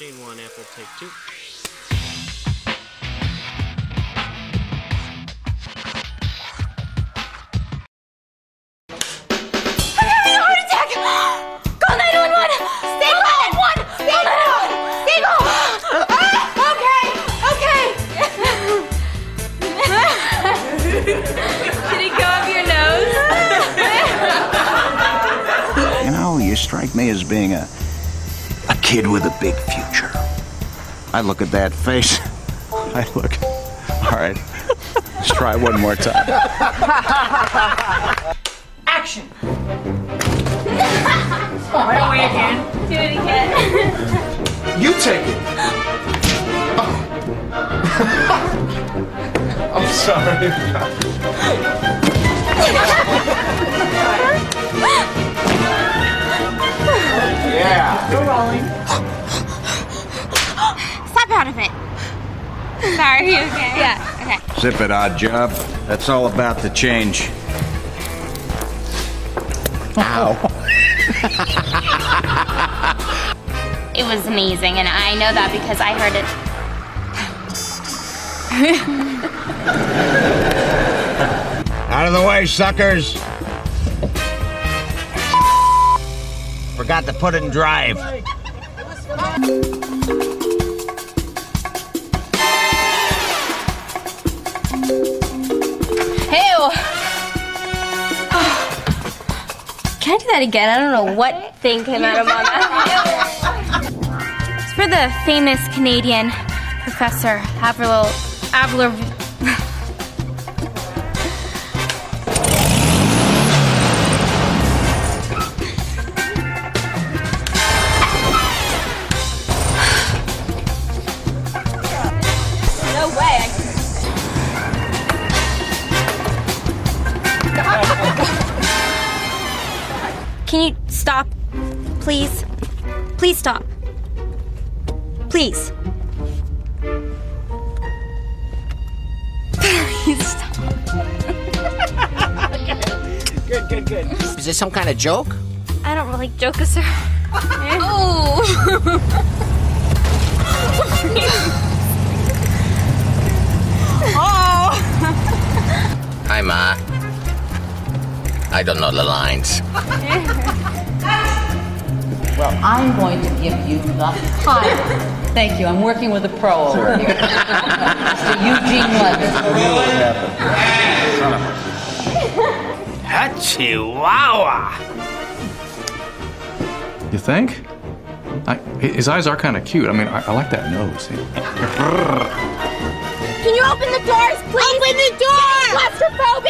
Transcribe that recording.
Scene one, Apple, take two. I'm having a heart attack! Call 911! Stay calm! One! Stay! Stay calm! Okay! Okay! Did it go up your nose? You know, you strike me as being a kid with a big future. I look at that face. I look. All right. Let's try one more time. Action! Right away again. Do it again. You take it. Oh. I'm sorry. Out of it. Sorry, okay? Yeah, okay. Zip it, odd job. That's all about the change. Ow. It was amazing, and I know that because I heard it. Out of the way, suckers. Forgot to put it in drive. Can I do that again? I don't know what thing came out of my mouth. It's for the famous Canadian professor Avril Avril. No way. Can you stop? Please? Please stop. Please. Please stop. Good, good, good. Is this some kind of joke? I don't really joke, sir. oh. oh. I don't know the lines. Well, I'm going to give you the time. Thank you. I'm working with a pro over here. Mr. Eugene Levy. Chihuahua. You think? I, his eyes are kind of cute. I mean, I, I like that nose. Can you open the doors, please? Open the door! Claustrophobic! Open